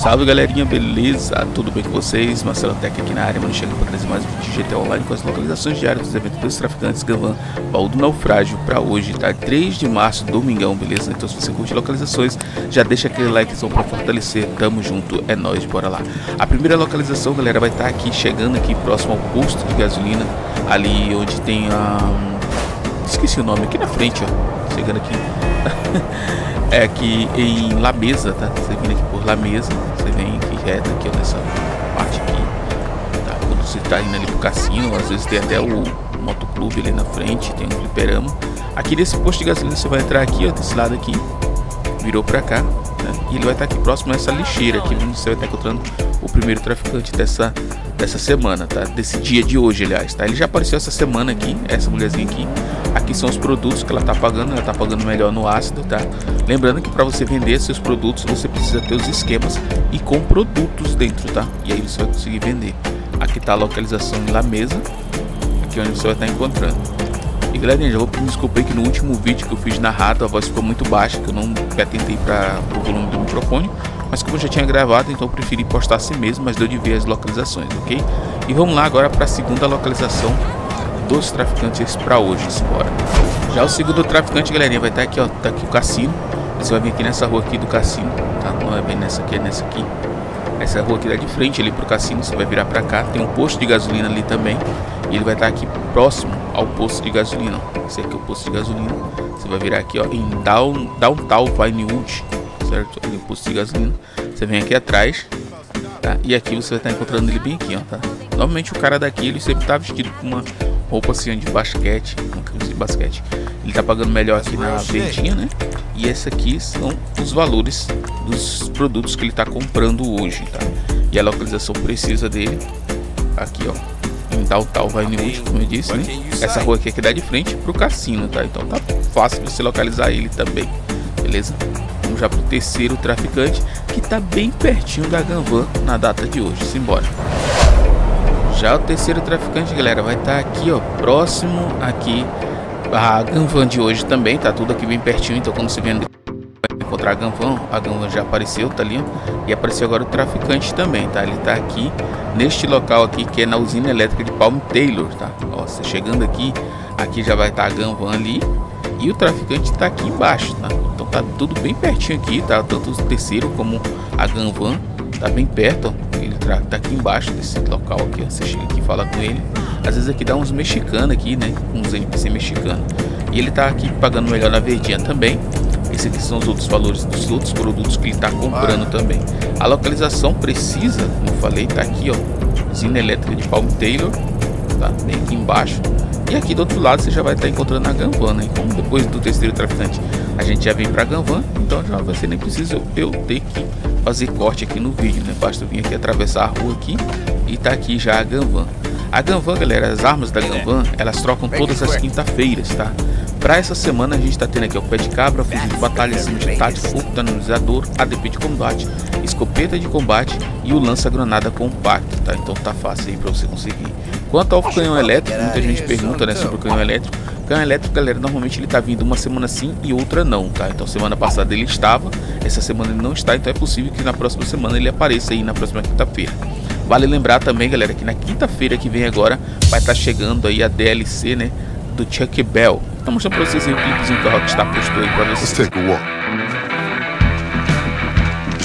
Salve galerinha, beleza? Tudo bem com vocês? Marcelo Tech aqui na área, mano, chegando para trazer mais um vídeo de GTA Online com as localizações diárias dos eventos dos traficantes Gavan, baú do naufrágio para hoje, tá? 3 de março, domingão, beleza? Então se você curte localizações, já deixa aquele likezão para fortalecer, tamo junto, é nóis, bora lá. A primeira localização, galera, vai estar tá aqui, chegando aqui próximo ao posto de gasolina, ali onde tem a... Esqueci o nome, aqui na frente, ó, chegando aqui. é aqui em La Mesa, tá? Você vem aqui por La Mesa, você vem aqui reto aqui nessa parte aqui, tá? Quando você tá indo ali pro cassino, às vezes tem até o motoclube ali na frente, tem um fliperama. Aqui nesse posto de gasolina você vai entrar aqui, ó, desse lado aqui, virou pra cá, né? E ele vai estar tá aqui próximo a essa lixeira aqui, onde você vai estar tá encontrando o primeiro traficante dessa dessa semana, tá? Desse dia de hoje, aliás, tá? Ele já apareceu essa semana aqui, essa mulherzinha aqui. Aqui são os produtos que ela tá pagando, ela tá pagando melhor no ácido, tá? Lembrando que para você vender seus produtos, você precisa ter os esquemas e com produtos dentro, tá? E aí você vai conseguir vender. Aqui tá a localização da mesa, aqui é onde você vai estar encontrando. E galerinha, já vou pedir desculpa aí que no último vídeo que eu fiz narrado a voz ficou muito baixa, que eu não atentei para o volume do microfone. Mas como eu já tinha gravado, então eu preferi postar assim mesmo, mas deu de ver as localizações, ok? E vamos lá agora para a segunda localização dos traficantes para hoje, simbora. Já o segundo traficante, galerinha, vai estar aqui, ó, tá aqui o cassino. Você vai vir aqui nessa rua aqui do cassino, tá? Não é bem nessa aqui, é nessa aqui. Essa rua aqui dá de frente ali pro cassino, você vai virar para cá. Tem um posto de gasolina ali também. E ele vai estar aqui próximo ao posto de gasolina. Esse aqui é o posto de gasolina. Você vai virar aqui, ó, em Down, Downtown Vinewood certo? Ali o posto de gasolina. Você vem aqui atrás, tá? E aqui você vai estar encontrando ele bem aqui, ó, tá? Normalmente o cara daqui, ele sempre tá vestido com uma roupa assim de basquete, uma camisa de basquete. Ele tá pagando melhor aqui na verdinha, né? E esse aqui são os valores dos produtos que ele tá comprando hoje, tá? E a localização precisa dele aqui, ó. Em Downtown Vinewood, como eu disse, né? Essa rua aqui é que dá de frente pro cassino, tá? Então tá fácil de você localizar ele também, beleza? Vamos já pro terceiro traficante, que tá bem pertinho da Ganvan na data de hoje. Simbora. Já o terceiro traficante, galera, vai estar tá aqui, ó, próximo aqui a Ganvan de hoje também, tá tudo aqui bem pertinho, então quando você vem encontrar a Ganvan, a Ganvan já apareceu, tá ali, e apareceu agora o traficante também, tá? Ele tá aqui neste local aqui, que é na usina elétrica de Palm Taylor, tá? Ó, você chegando aqui, aqui já vai estar tá a Ganvan ali, e o traficante tá aqui embaixo, tá? Então tá tudo bem pertinho aqui, tá? Tanto o terceiro como a Ganvan tá bem perto, ó. Ele tá, tá aqui embaixo desse local aqui, ó. Você chega aqui e fala com ele. Às vezes aqui dá uns mexicanos aqui, né? Uns NPC mexicanos. E ele tá aqui pagando melhor na verdinha também. Esses aqui são os outros valores dos outros produtos que ele tá comprando também. A localização precisa, como eu falei, tá aqui, ó. Usina elétrica de Palm Taylor, tá? Bem aqui embaixo. E aqui do outro lado você já vai estar encontrando a Ganvan, né? Então depois do terceiro traficante a gente já vem para Ganvan, então já ser nem preciso eu ter que fazer corte aqui no vídeo, né? Basta vir aqui atravessar a rua aqui e tá aqui já a Ganvan. A Ganvan, galera, as armas da Ganvan, elas trocam todas as quinta-feiras, tá? Para essa semana a gente está tendo aqui o pé de cabra, fuzil de batalha, cima de tático, fogo danorizador, ADP de combate, escopeta de combate e o lança-granada compacto, tá? Então tá fácil aí para você conseguir. Quanto ao canhão elétrico, muita gente pergunta né, sobre o canhão elétrico. O canhão elétrico, galera, normalmente ele tá vindo uma semana sim e outra não, tá? Então semana passada ele estava, essa semana ele não está, então é possível que na próxima semana ele apareça aí na próxima quinta-feira. Vale lembrar também, galera, que na quinta-feira que vem agora vai estar tá chegando aí a DLC, né, do Chuck Bell. Tá mostrando pra vocês aí o clipezinho que a Rockstar postou aí pra vocês.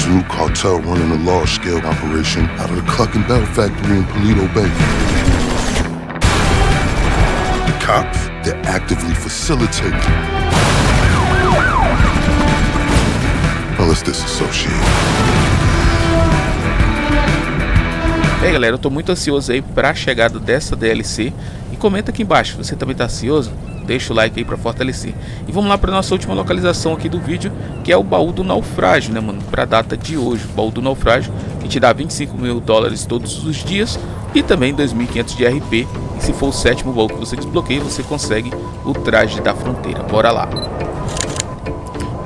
New cartel running a large-scale operation out of the Cluck and Bell factory in Bay. Cops, they're actively facilitating. Well, let's disassociate. Galera, eu tô muito ansioso aí para a chegada dessa DLC comenta aqui embaixo, você também tá ansioso? deixa o like aí para fortalecer. E vamos lá para nossa última localização aqui do vídeo, que é o baú do naufrágio, né, mano? Para a data de hoje, o baú do naufrágio, que te dá 25 mil dólares todos os dias e também 2.500 de RP. E se for o sétimo baú que você desbloqueia, você consegue o traje da fronteira. Bora lá.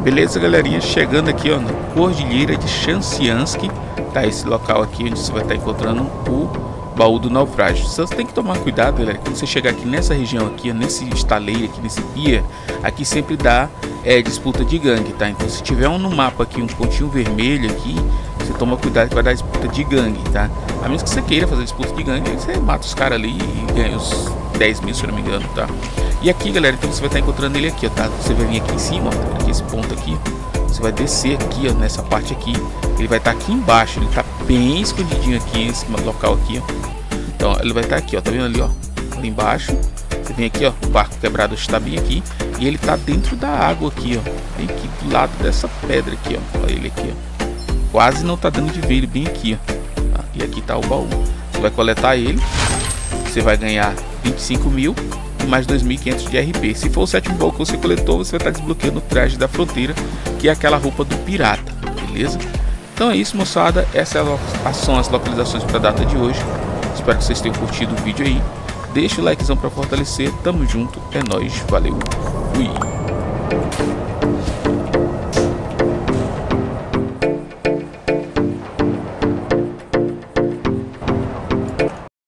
Beleza, galerinha? Chegando aqui, ó, na Cordilheira de Chansiansky, tá esse local aqui onde você vai estar encontrando o baú do naufrágio. Você tem que tomar cuidado, galera, quando você chegar aqui nessa região aqui, nesse estaleiro aqui, nesse pia, aqui sempre dá é, disputa de gangue, tá? Então se tiver um no mapa aqui, um pontinho vermelho aqui, você toma cuidado que vai dar disputa de gangue, tá? A menos que você queira fazer disputa de gangue, você mata os caras ali e ganha os 10 mil, se eu não me engano, tá? E aqui, galera, então você vai estar encontrando ele aqui, ó, tá? Você vai vir aqui em cima, ó, aqui esse ponto aqui, você vai descer aqui, ó, nessa parte aqui, ele vai estar aqui embaixo, ele tá bem escondidinho aqui, nesse local aqui, ó. Então, ele vai estar aqui, ó, tá vendo ali, ó, ali embaixo, você vem aqui, ó, o barco quebrado está bem aqui, e ele tá dentro da água aqui, ó, bem aqui do lado dessa pedra aqui, ó, olha ele aqui, ó. Quase não tá dando de ver ele bem aqui, ó. Tá? E aqui tá o baú. Você vai coletar ele, você vai ganhar 25 mil e mais 2.500 de RP. Se for o sétimo baú que você coletou, você vai estar desbloqueando o traje da fronteira, que é aquela roupa do pirata, beleza? Então é isso, moçada. Essas são as localizações para a data de hoje. Espero que vocês tenham curtido o vídeo aí. Deixa o likezão para fortalecer. Tamo junto. É nóis. Valeu. Fui.